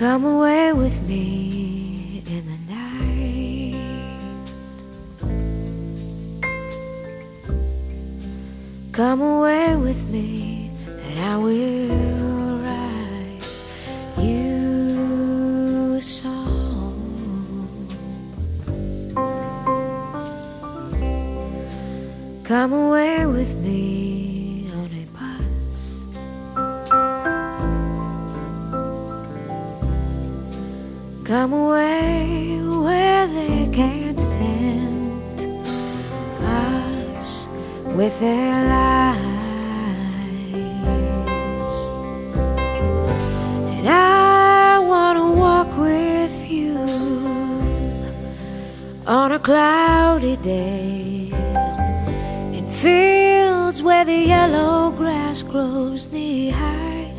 Come away with me cloudy day in fields where the yellow grass grows knee high.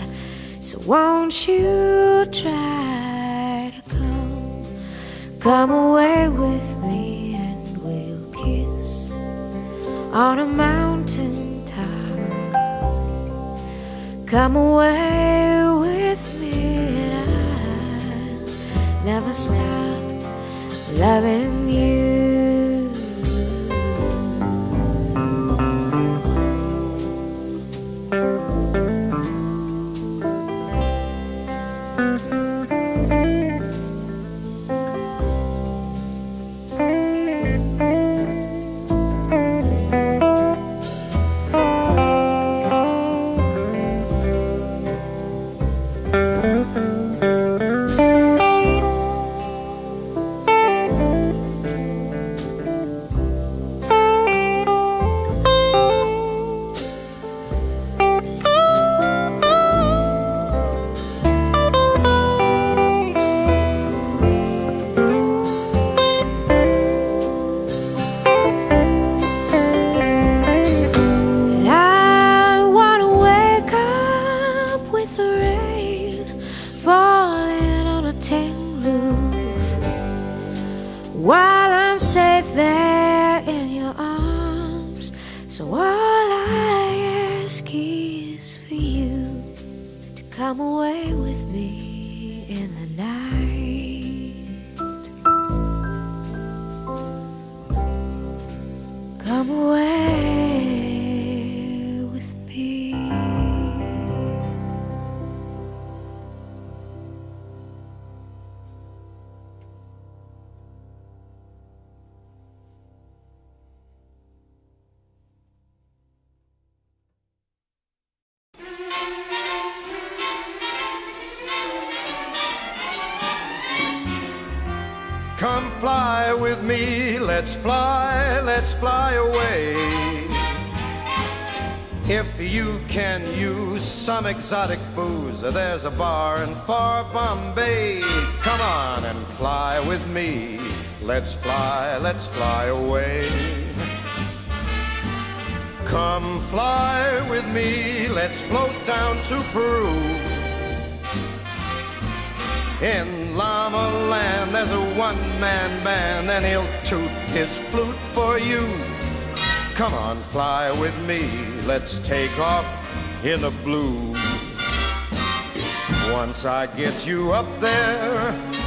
So won't you try to come, come away with me and we'll kiss on a mountain top. Come away with me and I'll never stop loving you. With me, let's fly, let's fly away. Come fly with me, let's float down to Peru. In Llama Land, there's a one-man band, and he'll toot his flute for you. Come on, fly with me, let's take off in the blue. Once I get you up there,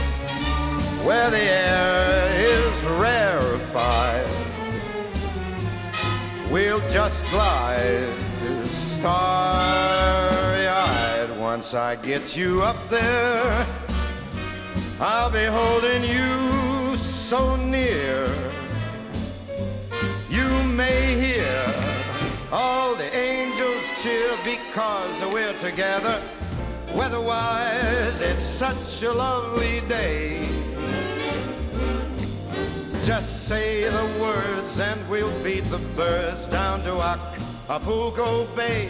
where the air is rarefied, we'll just glide starry-eyed. Once I get you up there, I'll be holding you so near. You may hear all the angels cheer because we're together. Weatherwise, it's such a lovely day. Just say the words and we'll beat the birds down to Acapulco Bay.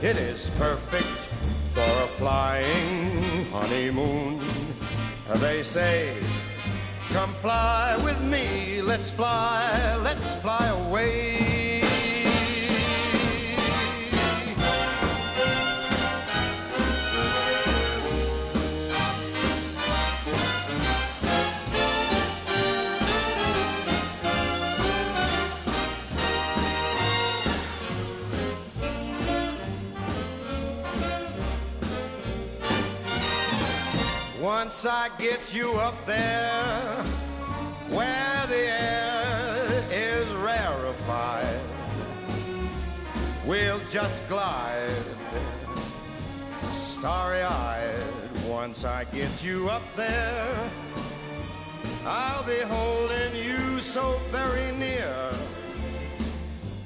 It is perfect for a flying honeymoon. They say, come fly with me, let's fly, let's fly away. Once I get you up there where the air is rarefied, we'll just glide starry eyed. Once I get you up there, I'll be holding you so very near.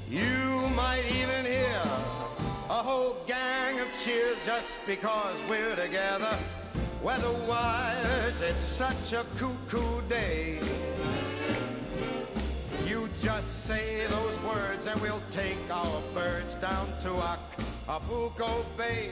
You might even hear a whole gang of cheers just because we're together. Weatherwise, it's such a cuckoo day. You just say those words and we'll take our birds down to Acapulco Bay.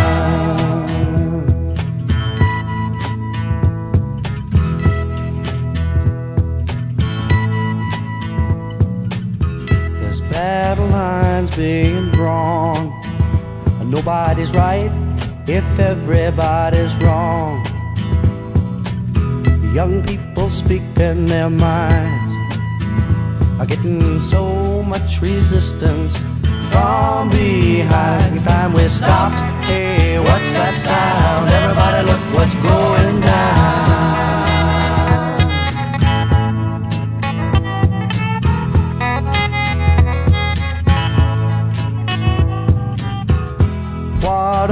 Drawn. And nobody's right if everybody's wrong. Young people speaking their minds are getting so much resistance from behind. Time we stop. Hey, what's that sound? Everybody, look what's going down.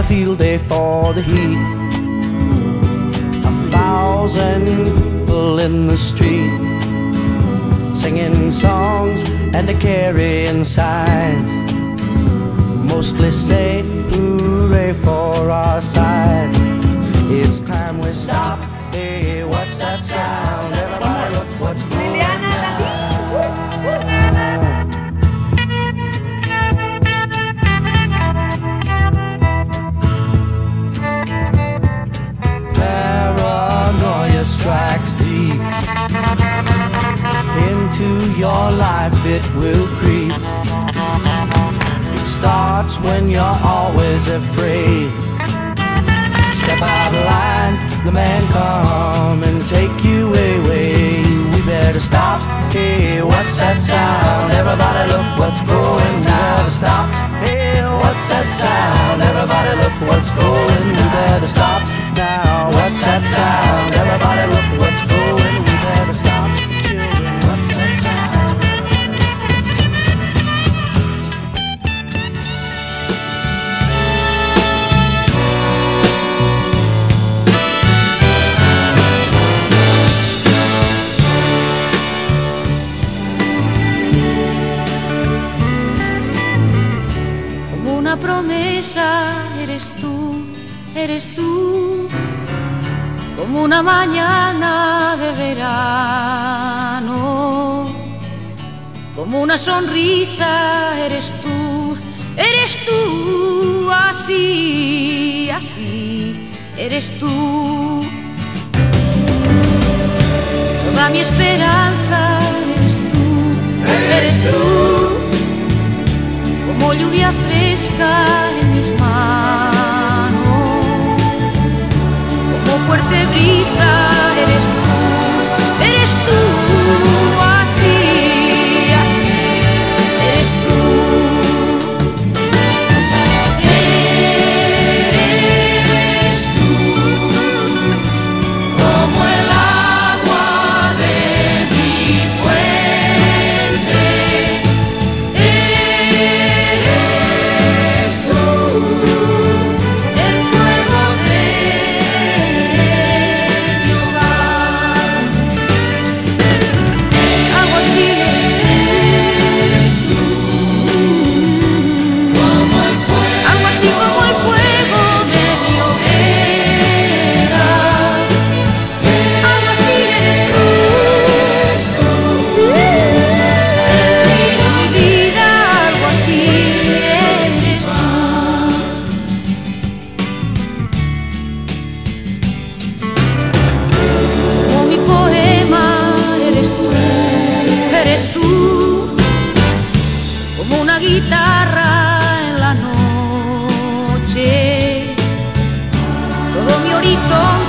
Field day for the heat. A thousand people in the street singing songs and a carrying signs. Mostly say hooray for our side. It's time we stop. Hey, what's that sound? Into your life, it will creep. It starts when you're always afraid. Step out of line, the man come and take you away. We better stop. Hey, what's that sound? Everybody look what's going down. Stop. Hey, what's that sound? Everybody look what's going. We better stop now. What's that sound? Everybody look what's promesa eres tú, eres tú. Como una mañana de verano. Como una sonrisa eres tú, eres tú. Así, así, eres tú. Toda mi esperanza eres tú, eres tú como lluvia fresca en mis manos, como fuerte brisa eres tú, una guitarra en la noche. Todo mi horizonte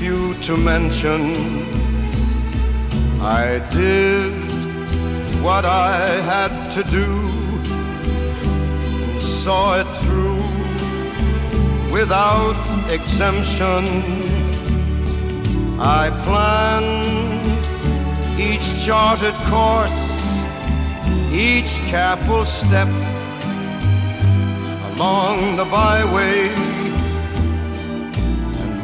few to mention. I did what I had to do, saw it through without exemption. I planned each charted course, each careful step along the byway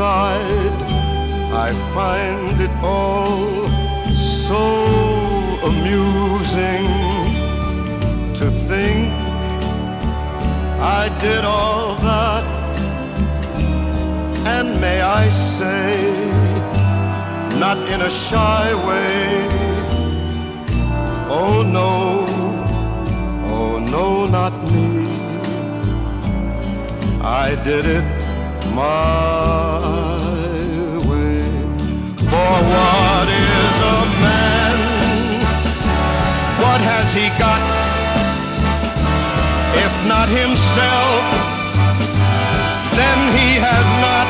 subside, I find it all so amusing to think I did all that, and may I say, not in a shy way. Oh no, oh no, not me. I did it my way. For what is a man? What has he got? If not himself, then he has not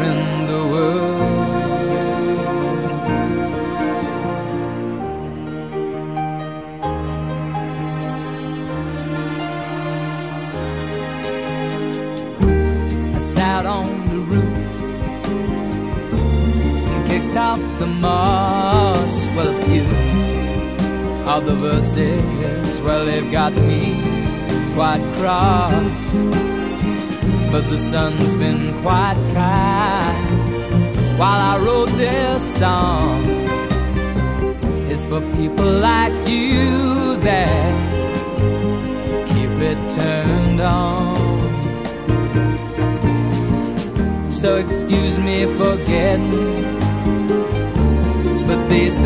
out the moss. Well, a few of the verses, well, they've got me quite cross. But the sun's been quite kind while I wrote this song. It's for people like you that keep it turned on. So excuse me for getting,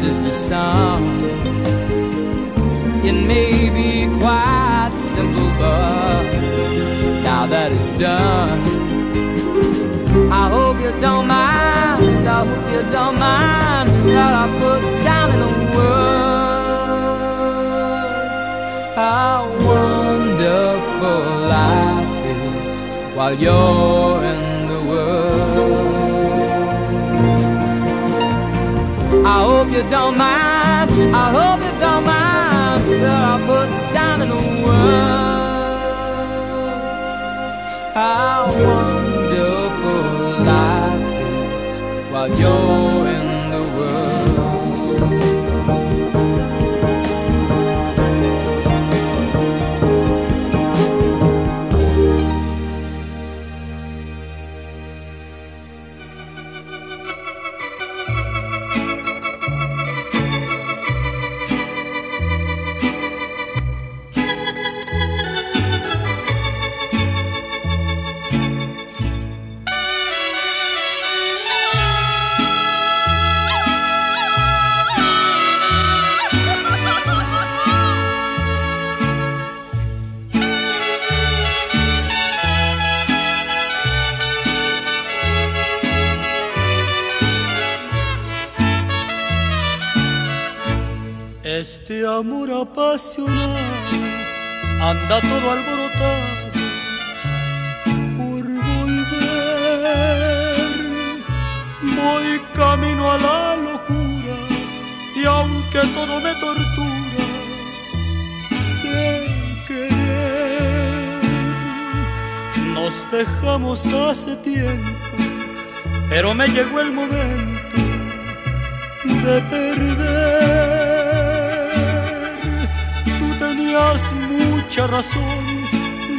this is the song. It may be quite simple, but now that it's done, I hope you don't mind. I hope you don't mind that I put down in the words how wonderful life is while you're I hope you don't mind. I hope you don't mind that I put down in the words Nos dejamos hace tiempo, pero me llegó el momento de perder. Tú tenías mucha razón,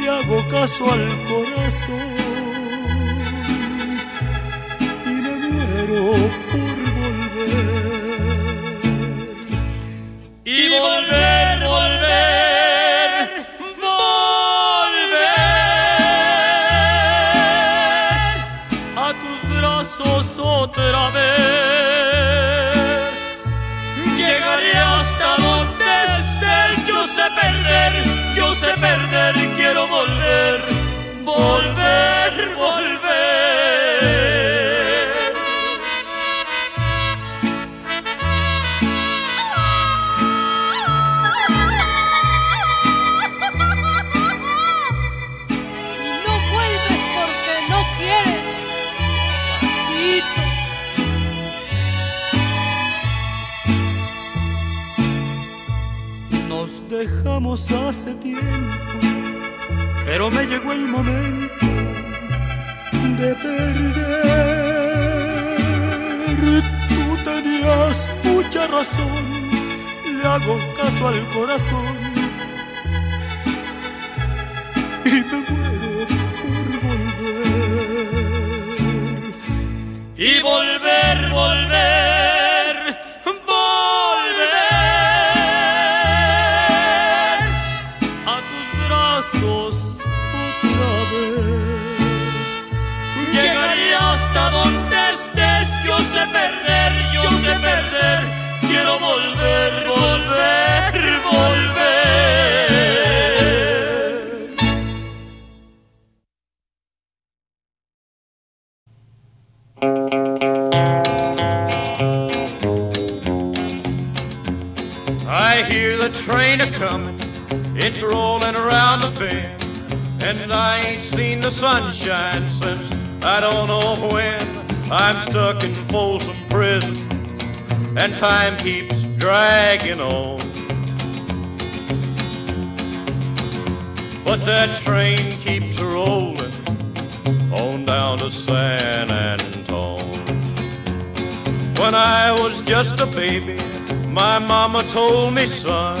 le hago caso al corazón y me muero Nos dejamos hace tiempo, pero me llegó el momento de perder. Tú tenías mucha razón, le hago caso al corazón y me muero por volver. y volver, rolling around the bend, and I ain't seen the sunshine since I don't know when. I'm stuck in Folsom Prison, and time keeps dragging on. But that train keeps rolling on down to San Antone. When I was just a baby, my mama told me, son,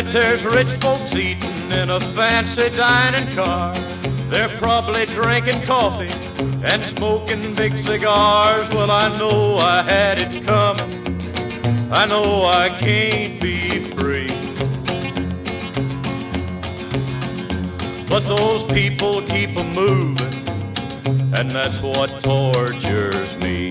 There's rich folks eating in a fancy dining car. They're probably drinking coffee and smoking big cigars. Well, I know I had it coming. I know I can't be free. But those people keep a moving, and that's what tortures me.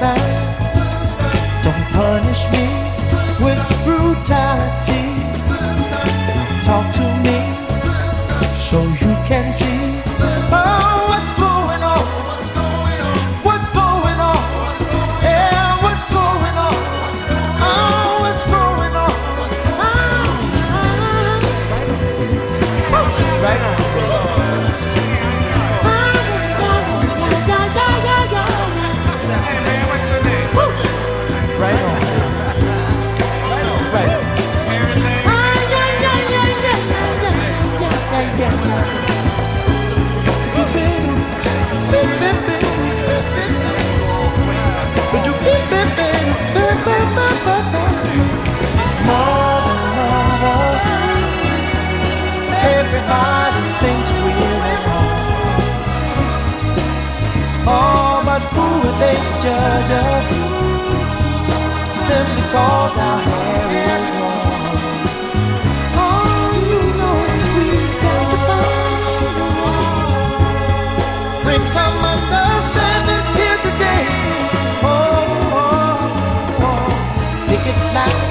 signs. Don't punish me with brutality. Talk to me, so you. judge us simply cause our hair is long. Oh, you know we've got to find. Bring some understanding here today. Oh, oh, oh. oh. pick it loud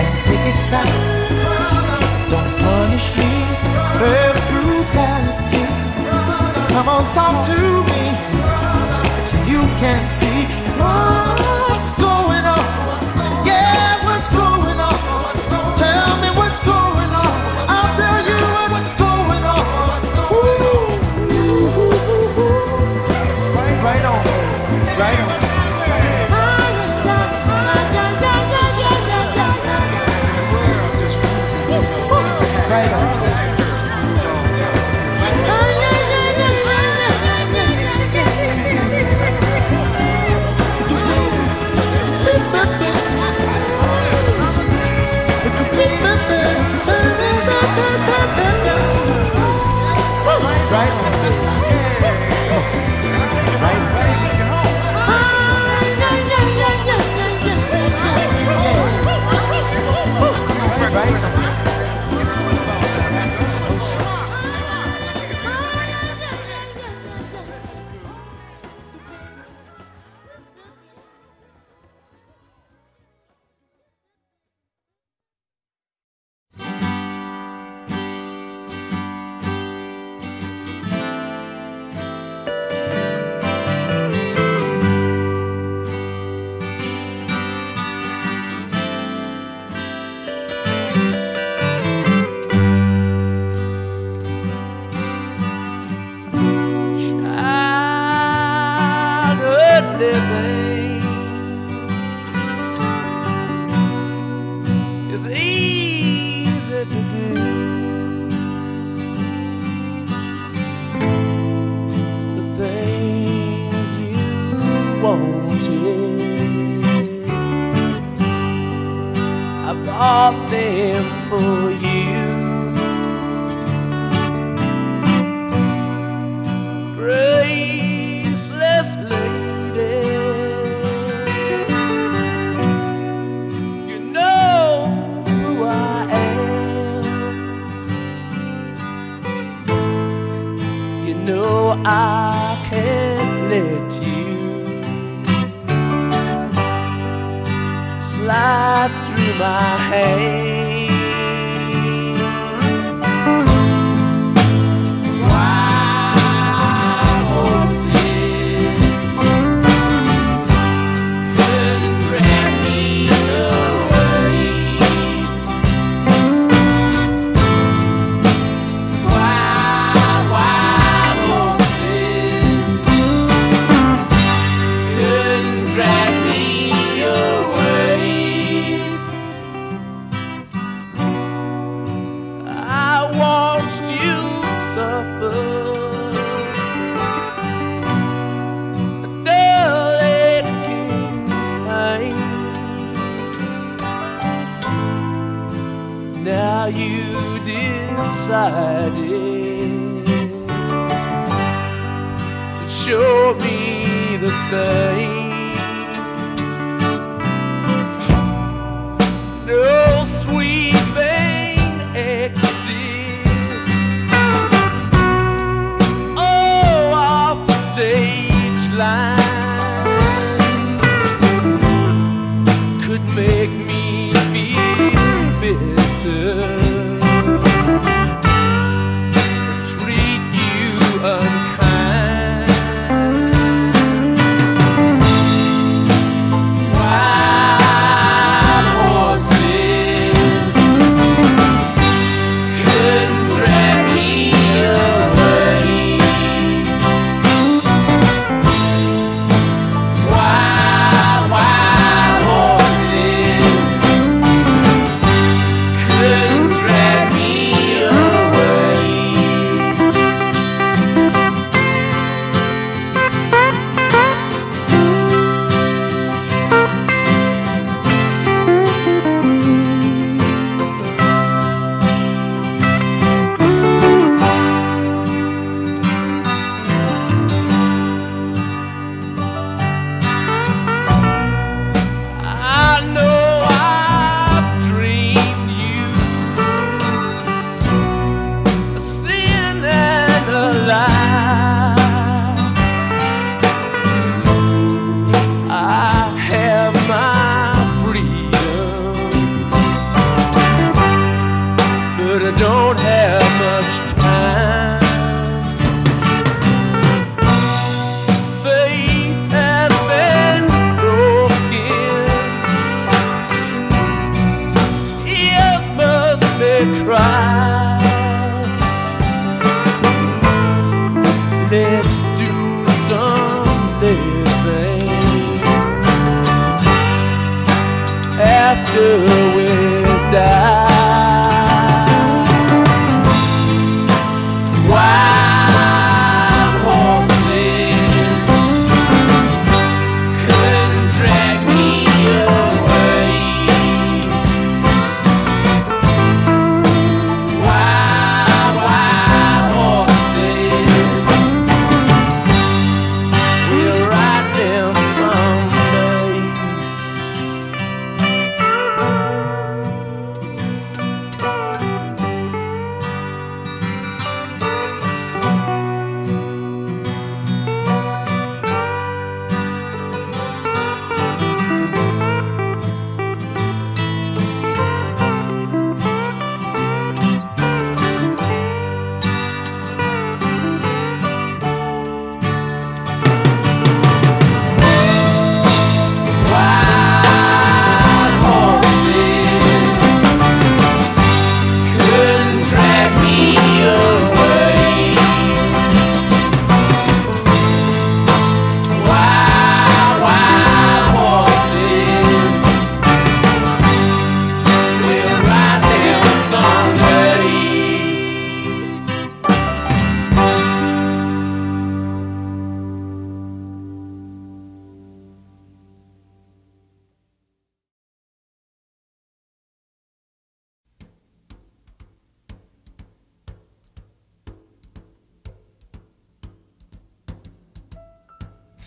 and pick it sound. Don't punish me with brutality. Come on, talk to me can't see what's going on. Right?